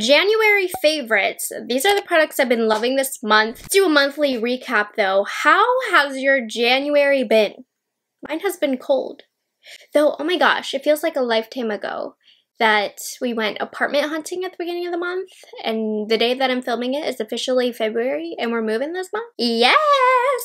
January favorites. These are the products I've been loving this month. Let's do a monthly recap though. How has your January been? Mine has been cold. Though, oh my gosh, it feels like a lifetime ago that we went apartment hunting at the beginning of the month, and the day that I'm filming it is officially February, and we're moving this month. Yeah,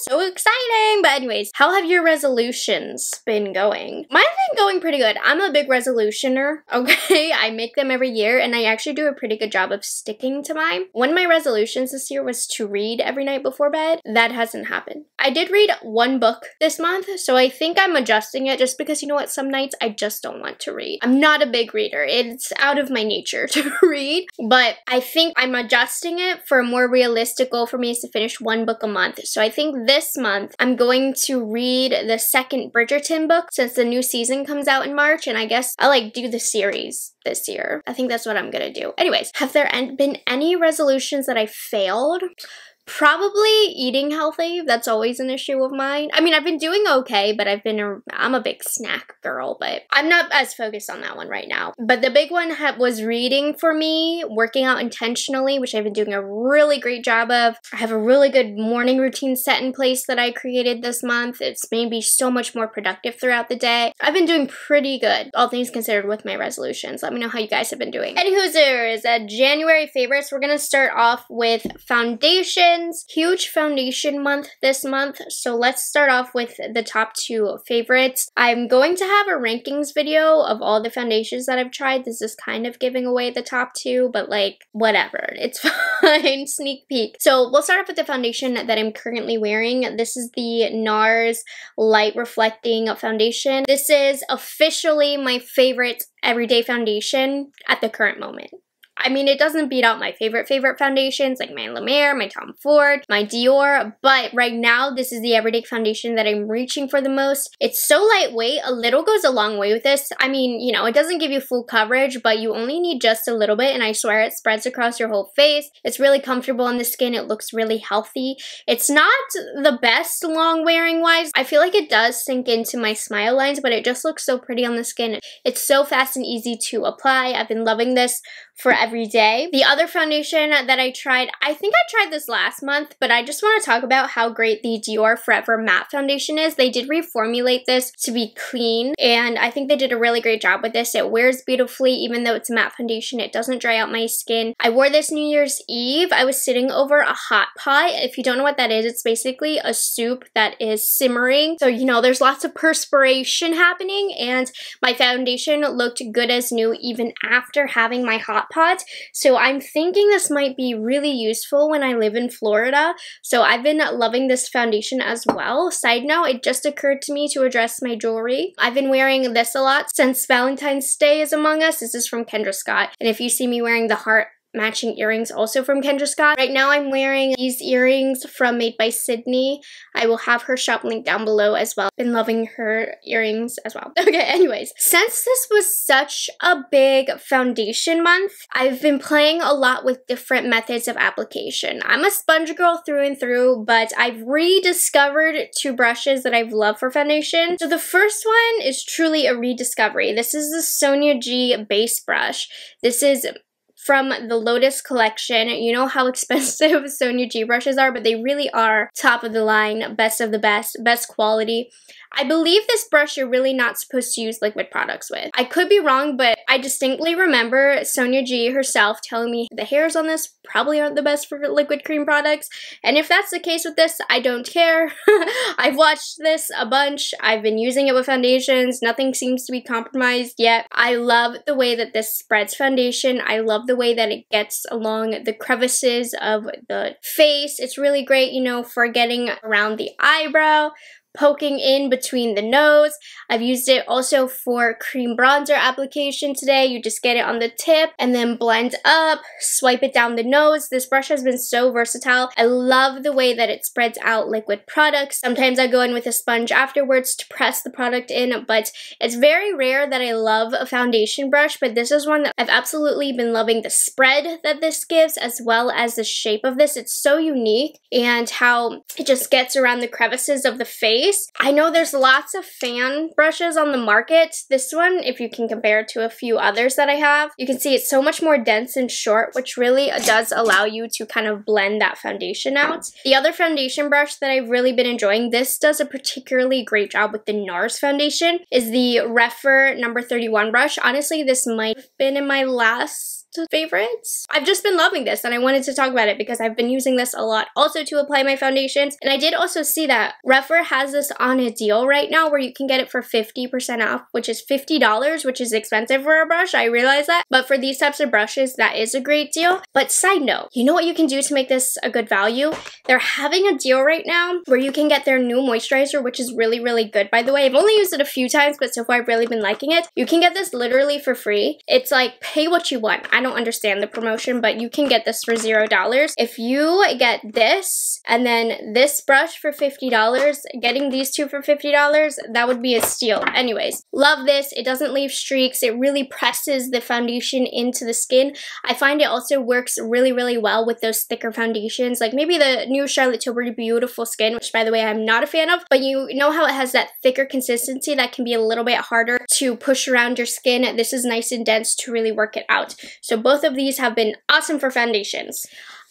so exciting! But anyways, how have your resolutions been going? Mine's been going pretty good. I'm a big resolutioner, okay? I make them every year, and I actually do a pretty good job of sticking to mine. One of my resolutions this year was to read every night before bed. That hasn't happened. I did read one book this month, so I think I'm adjusting it just because you know what, some nights I just don't want to read. I'm not a big reader. It's out of my nature to read, but I think I'm adjusting it for a more realistic goal for me is to finish one book a month. So I think this month I'm going to read the second Bridgerton book since the new season comes out in March, and I guess I'll like do the series this year. I think that's what I'm gonna do. Anyways, have there been any resolutions that I failed? Probably eating healthy. That's always an issue of mine. I mean, I've been doing okay, but I've been a, I'm a big snack girl, but I'm not as focused on that one right now. But the big one was reading for me, working out intentionally, which I've been doing a really great job of. I have a really good morning routine set in place that I created this month. It's made me so much more productive throughout the day. I've been doing pretty good, all things considered, with my resolutions. Let me know how you guys have been doing. Anywho's, there is a January favorites. We're gonna start off with foundation Huge foundation month this month, so let's start off with the top two favorites. I'm going to have a rankings video of all the foundations that I've tried. This is kind of giving away the top two, but like, whatever. It's fine. Sneak peek. So we'll start off with the foundation that I'm currently wearing. This is the NARS Light Reflecting Foundation. This is officially my favorite everyday foundation at the current moment. I mean, it doesn't beat out my favorite favorite foundations like my La Mer, my Tom Ford, my Dior, but right now this is the everyday foundation that I'm reaching for the most. It's so lightweight, a little goes a long way with this. I mean, you know, it doesn't give you full coverage, but you only need just a little bit and I swear it spreads across your whole face. It's really comfortable on the skin, it looks really healthy. It's not the best long wearing wise. I feel like it does sink into my smile lines, but it just looks so pretty on the skin. It's so fast and easy to apply. I've been loving this for every day. The other foundation that I tried, I think I tried this last month, but I just want to talk about how great the Dior Forever Matte Foundation is. They did reformulate this to be clean, and I think they did a really great job with this. It wears beautifully, even though it's a matte foundation. It doesn't dry out my skin. I wore this New Year's Eve. I was sitting over a hot pot. If you don't know what that is, it's basically a soup that is simmering. So, you know, there's lots of perspiration happening, and my foundation looked good as new even after having my hot pot. So I'm thinking this might be really useful when I live in Florida. So I've been loving this foundation as well. Side note, it just occurred to me to address my jewelry. I've been wearing this a lot since Valentine's Day is among us. This is from Kendra Scott. And if you see me wearing the heart matching earrings also from Kendra Scott. Right now I'm wearing these earrings from Made by Sydney. I will have her shop link down below as well. Been loving her earrings as well. Okay, anyways, since this was such a big foundation month, I've been playing a lot with different methods of application. I'm a sponge girl through and through, but I've rediscovered two brushes that I've loved for foundation. So the first one is truly a rediscovery. This is the Sonia G base brush. This is from the Lotus collection. You know how expensive Sonia G brushes are, but they really are top of the line, best of the best, best quality. I believe this brush you're really not supposed to use liquid products with. I could be wrong, but I distinctly remember Sonia G herself telling me the hairs on this probably aren't the best for liquid cream products. And if that's the case with this, I don't care. I've watched this a bunch. I've been using it with foundations. Nothing seems to be compromised yet. I love the way that this spreads foundation. I love the way that it gets along the crevices of the face. It's really great, you know, for getting around the eyebrow, poking in between the nose. I've used it also for cream bronzer application today. You just get it on the tip and then blend up, swipe it down the nose. This brush has been so versatile. I love the way that it spreads out liquid products. Sometimes I go in with a sponge afterwards to press the product in, but it's very rare that I love a foundation brush, but this is one that I've absolutely been loving the spread that this gives as well as the shape of this. It's so unique and how it just gets around the crevices of the face face. I know there's lots of fan brushes on the market. This one, if you can compare it to a few others that I have, you can see it's so much more dense and short, which really does allow you to kind of blend that foundation out. The other foundation brush that I've really been enjoying, this does a particularly great job with the NARS foundation, is the Rephr number 31 brush. Honestly, this might have been in my last favorites. I've just been loving this and I wanted to talk about it because I've been using this a lot also to apply my foundations. And I did also see that Rephr has this on a deal right now where you can get it for 50% off, which is $50, which is expensive for a brush. I realize that. But for these types of brushes, that is a great deal. But side note, you know what you can do to make this a good value? They're having a deal right now where you can get their new moisturizer, which is really, really good, by the way. I've only used it a few times, but so far I've really been liking it. You can get this literally for free. It's like pay what you want. Don't understand the promotion, but you can get this for $0. If you get this and then this brush for $50, getting these two for $50, that would be a steal. Anyways, love this. It doesn't leave streaks. It really presses the foundation into the skin. I find it also works really, really well with those thicker foundations, like maybe the new Charlotte Tilbury Beautiful Skin, which by the way, I'm not a fan of, but you know how it has that thicker consistency that can be a little bit harder to push around your skin. This is nice and dense to really work it out. So both of these have been awesome for foundations.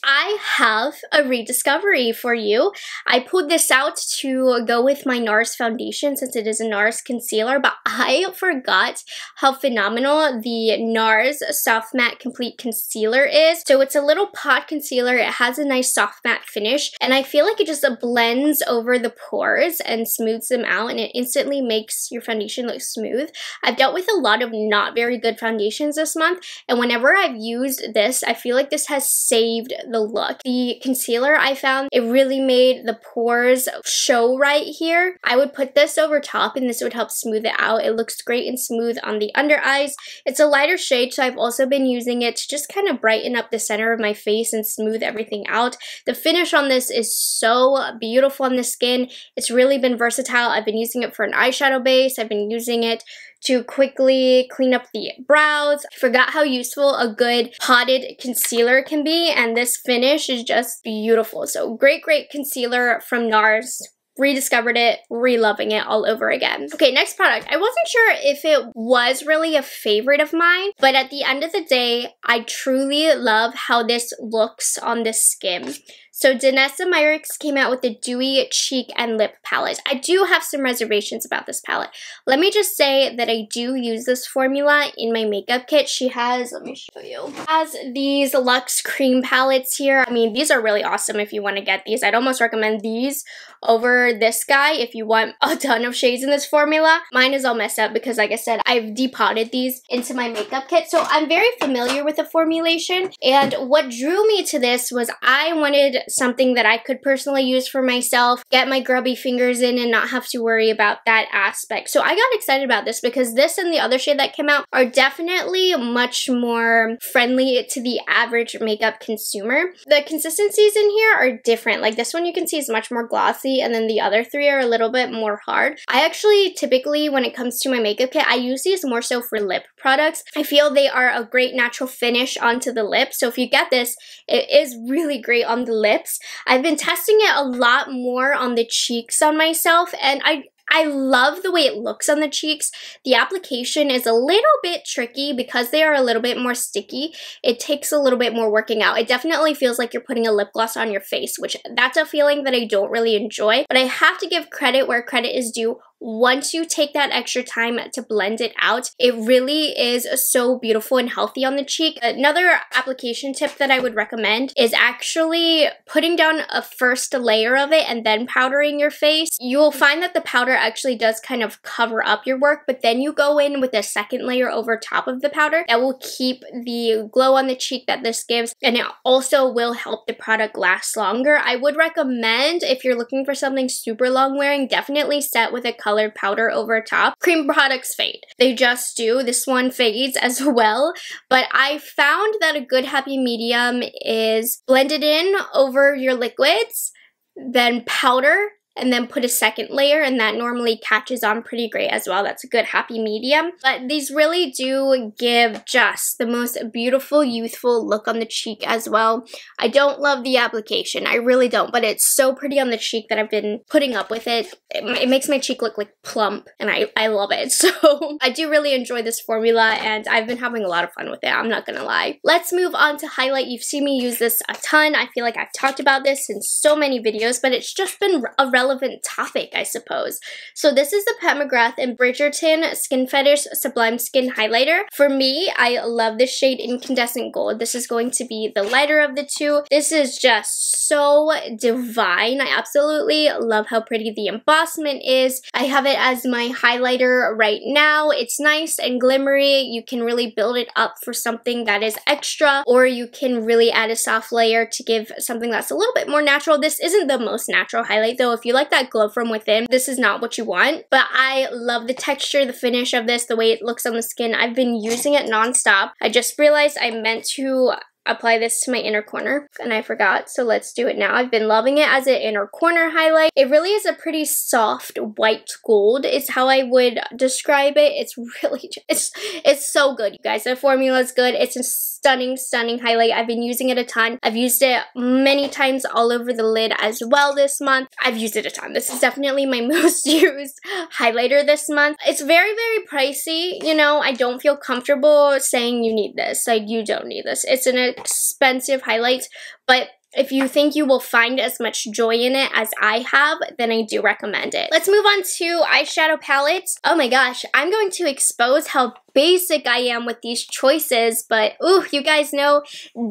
I have a rediscovery for you. I pulled this out to go with my NARS foundation since it is a NARS concealer, but I forgot how phenomenal the NARS Soft Matte Complete Concealer is. So it's a little pot concealer. It has a nice soft matte finish, and I feel like it just blends over the pores and smooths them out, and it instantly makes your foundation look smooth. I've dealt with a lot of not very good foundations this month, and whenever I've used this, I feel like this has saved the look. The concealer I found, it really made the pores show right here. I would put this over top and this would help smooth it out. It looks great and smooth on the under eyes. It's a lighter shade, so I've also been using it to just kind of brighten up the center of my face and smooth everything out. The finish on this is so beautiful on the skin. It's really been versatile. I've been using it for an eyeshadow base. I've been using it to quickly clean up the brows. I forgot how useful a good potted concealer can be and this finish is just beautiful. So great, great concealer from NARS rediscovered it, re-loving it all over again. Okay, next product. I wasn't sure if it was really a favorite of mine, but at the end of the day, I truly love how this looks on the skin. So Danessa Myricks came out with the Dewy Cheek and Lip Palette. I do have some reservations about this palette. Let me just say that I do use this formula in my makeup kit. She has, let me show you, has these Luxe Cream palettes here. I mean, these are really awesome if you want to get these. I'd almost recommend these over this guy if you want a ton of shades in this formula. Mine is all messed up because, like I said, I've depotted these into my makeup kit. So I'm very familiar with the formulation. And what drew me to this was I wanted something that I could personally use for myself, get my grubby fingers in and not have to worry about that aspect. So I got excited about this because this and the other shade that came out are definitely much more friendly to the average makeup consumer. The consistencies in here are different. Like this one you can see is much more glossy and then the other three are a little bit more hard. I actually typically when it comes to my makeup kit, I use these more so for lip products. I feel they are a great natural finish onto the lips. So if you get this, it is really great on the lips lips. I've been testing it a lot more on the cheeks on myself and I I love the way it looks on the cheeks. The application is a little bit tricky because they are a little bit more sticky. It takes a little bit more working out. It definitely feels like you're putting a lip gloss on your face, which that's a feeling that I don't really enjoy. But I have to give credit where credit is due once you take that extra time to blend it out, it really is so beautiful and healthy on the cheek. Another application tip that I would recommend is actually putting down a first layer of it and then powdering your face. You will find that the powder actually does kind of cover up your work, but then you go in with a second layer over top of the powder that will keep the glow on the cheek that this gives, and it also will help the product last longer. I would recommend if you're looking for something super long wearing, definitely set with a colored powder over top. Cream products fade. They just do. This one fades as well. But I found that a good happy medium is blended in over your liquids, then powder, and then put a second layer and that normally catches on pretty great as well. That's a good happy medium. But these really do give just the most beautiful youthful look on the cheek as well. I don't love the application. I really don't, but it's so pretty on the cheek that I've been putting up with it. It, it makes my cheek look like plump and I, I love it. So I do really enjoy this formula and I've been having a lot of fun with it. I'm not gonna lie. Let's move on to highlight. You've seen me use this a ton. I feel like I've talked about this in so many videos, but it's just been a relevant topic, I suppose. So this is the Pat McGrath and Bridgerton Skin Fetish Sublime Skin Highlighter. For me, I love this shade Incandescent Gold. This is going to be the lighter of the two. This is just so divine. I absolutely love how pretty the embossment is. I have it as my highlighter right now. It's nice and glimmery. You can really build it up for something that is extra, or you can really add a soft layer to give something that's a little bit more natural. This isn't the most natural highlight though. If you like that glow from within, this is not what you want. But I love the texture, the finish of this, the way it looks on the skin. I've been using it nonstop. I just realized I meant to apply this to my inner corner and I forgot so let's do it now. I've been loving it as an inner corner highlight. It really is a pretty soft white gold is how I would describe it. It's really it's it's so good you guys. The formula is good. It's a stunning stunning highlight. I've been using it a ton. I've used it many times all over the lid as well this month. I've used it a ton. This is definitely my most used highlighter this month. It's very very pricey. You know I don't feel comfortable saying you need this. Like you don't need this. It's an expensive highlights, but if you think you will find as much joy in it as I have, then I do recommend it. Let's move on to eyeshadow palettes. Oh my gosh, I'm going to expose how basic I am with these choices, but ooh, you guys know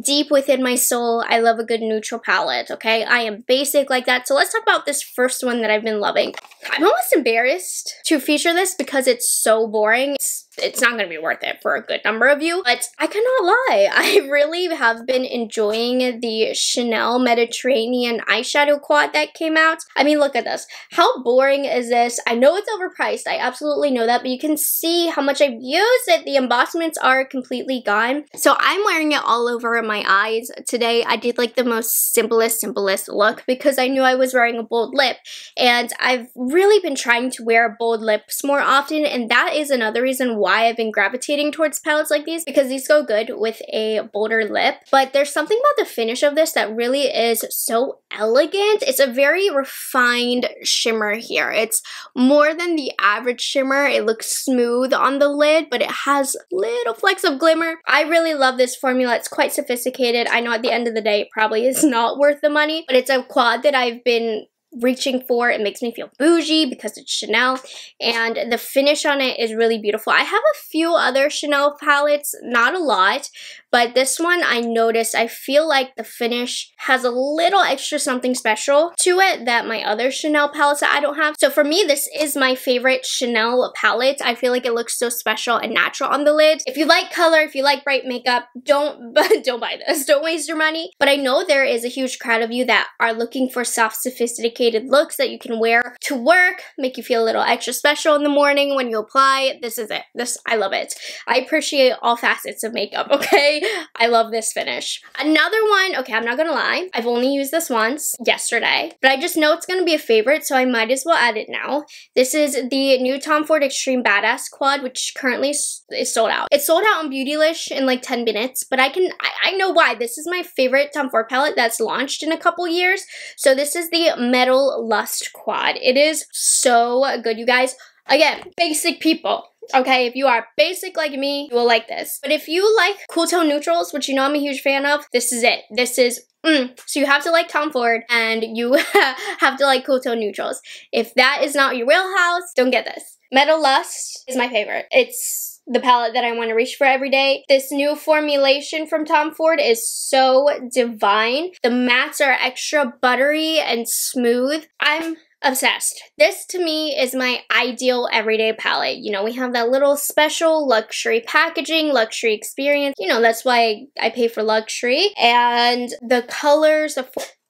deep within my soul, I love a good neutral palette, okay? I am basic like that. So let's talk about this first one that I've been loving. I'm almost embarrassed to feature this because it's so boring. It's it's not going to be worth it for a good number of you. But I cannot lie, I really have been enjoying the Chanel Mediterranean eyeshadow quad that came out. I mean, look at this. How boring is this? I know it's overpriced. I absolutely know that, but you can see how much I've used it. The embossments are completely gone. So I'm wearing it all over my eyes today. I did like the most simplest, simplest look because I knew I was wearing a bold lip. And I've really been trying to wear bold lips more often, and that is another reason why I've been gravitating towards palettes like these because these go good with a bolder lip. But there's something about the finish of this that really is so elegant. It's a very refined shimmer here. It's more than the average shimmer. It looks smooth on the lid, but it has little flecks of glimmer. I really love this formula. It's quite sophisticated. I know at the end of the day, it probably is not worth the money, but it's a quad that I've been reaching for. It makes me feel bougie because it's Chanel and the finish on it is really beautiful. I have a few other Chanel palettes, not a lot, but this one I noticed, I feel like the finish has a little extra something special to it that my other Chanel palettes that I don't have. So for me, this is my favorite Chanel palette. I feel like it looks so special and natural on the lid. If you like color, if you like bright makeup, don't, don't buy this. Don't waste your money. But I know there is a huge crowd of you that are looking for soft, sophisticated looks that you can wear to work, make you feel a little extra special in the morning when you apply. This is it. This, I love it. I appreciate all facets of makeup, okay? I love this finish. Another one, okay, I'm not gonna lie. I've only used this once, yesterday, but I just know it's gonna be a favorite, so I might as well add it now. This is the new Tom Ford Extreme Badass Quad, which currently is sold out. It's sold out on Beautylish in like 10 minutes, but I can, I, I know why. This is my favorite Tom Ford palette that's launched in a couple years. So this is the Metal Lust Quad. It is so good, you guys. Again, basic people. Okay, if you are basic like me, you will like this. But if you like cool tone neutrals, which you know I'm a huge fan of, this is it. This is Mm. So you have to like Tom Ford and you have to like cool tone neutrals. If that is not your wheelhouse, don't get this. Metal Lust is my favorite. It's the palette that I want to reach for every day. This new formulation from Tom Ford is so divine. The mattes are extra buttery and smooth. I'm Obsessed. This to me is my ideal everyday palette. You know, we have that little special luxury packaging, luxury experience. You know, that's why I pay for luxury. And the colors, the...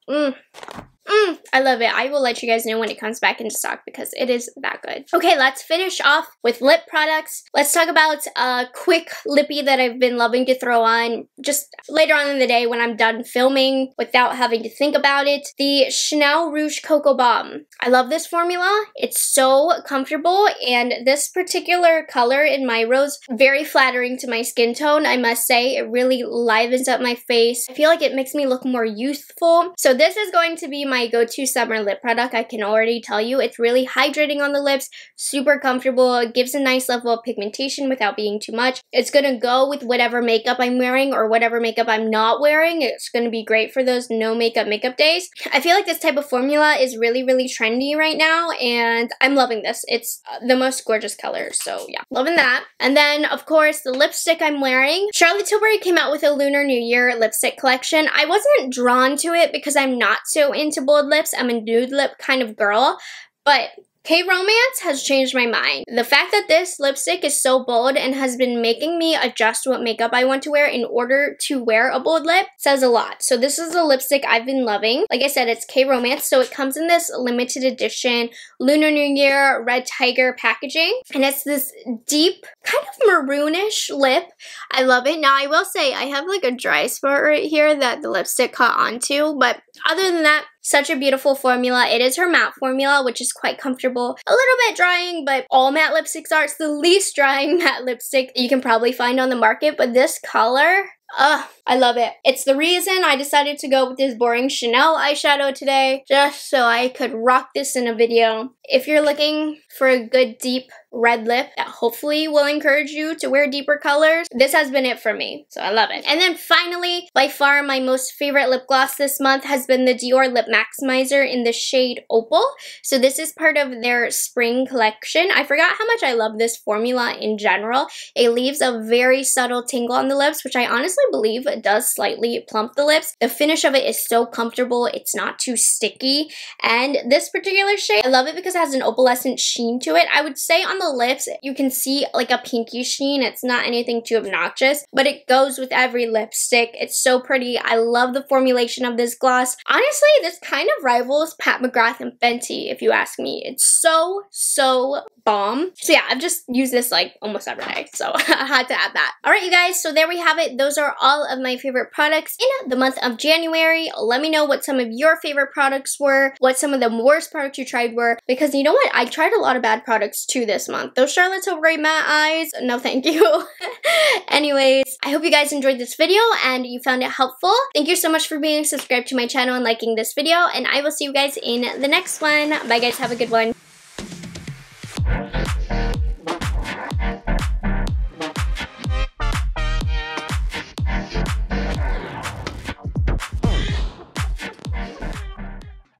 Mm, Mm, I love it. I will let you guys know when it comes back into stock because it is that good. Okay, let's finish off with lip products. Let's talk about a quick lippy that I've been loving to throw on just later on in the day when I'm done filming without having to think about it. The Chanel Rouge Coco Baume. I love this formula. It's so comfortable and this particular color in my rose, very flattering to my skin tone, I must say. It really livens up my face. I feel like it makes me look more youthful. So this is going to be my go-to summer lip product. I can already tell you. It's really hydrating on the lips, super comfortable, gives a nice level of pigmentation without being too much. It's gonna go with whatever makeup I'm wearing or whatever makeup I'm not wearing. It's gonna be great for those no makeup makeup days. I feel like this type of formula is really, really trendy right now and I'm loving this. It's uh, the most gorgeous color, so yeah, loving that. And then, of course, the lipstick I'm wearing. Charlotte Tilbury came out with a Lunar New Year lipstick collection. I wasn't drawn to it because I'm not so into bold lips. I'm a nude lip kind of girl, but K-Romance has changed my mind. The fact that this lipstick is so bold and has been making me adjust what makeup I want to wear in order to wear a bold lip says a lot. So this is a lipstick I've been loving. Like I said, it's K-Romance, so it comes in this limited edition Lunar New Year Red Tiger packaging. And it's this deep, kind of maroonish lip. I love it. Now, I will say I have like a dry spot right here that the lipstick caught onto, but other than that, such a beautiful formula. It is her matte formula, which is quite comfortable. A little bit drying, but all matte lipsticks are. It's the least drying matte lipstick you can probably find on the market, but this color, Ugh, I love it. It's the reason I decided to go with this boring Chanel eyeshadow today, just so I could rock this in a video. If you're looking for a good deep red lip that hopefully will encourage you to wear deeper colors, this has been it for me. So I love it. And then finally, by far my most favorite lip gloss this month has been the Dior Lip Maximizer in the shade Opal. So this is part of their spring collection. I forgot how much I love this formula in general. It leaves a very subtle tingle on the lips, which I honestly believe does slightly plump the lips. The finish of it is so comfortable. It's not too sticky. And this particular shade, I love it because it has an opalescent sheen to it. I would say on the lips, you can see like a pinky sheen. It's not anything too obnoxious, but it goes with every lipstick. It's so pretty. I love the formulation of this gloss. Honestly, this kind of rivals Pat McGrath and Fenty, if you ask me. It's so, so bomb. So yeah, I've just used this like almost every day, so I had to add that. All right, you guys, so there we have it. Those are all of my favorite products in the month of January. Let me know what some of your favorite products were, what some of the worst products you tried were, because you know what? I tried a lot of bad products too this month. Those Charlotte Tilbury matte eyes, no thank you. Anyways, I hope you guys enjoyed this video and you found it helpful. Thank you so much for being subscribed to my channel and liking this video, and I will see you guys in the next one. Bye guys, have a good one.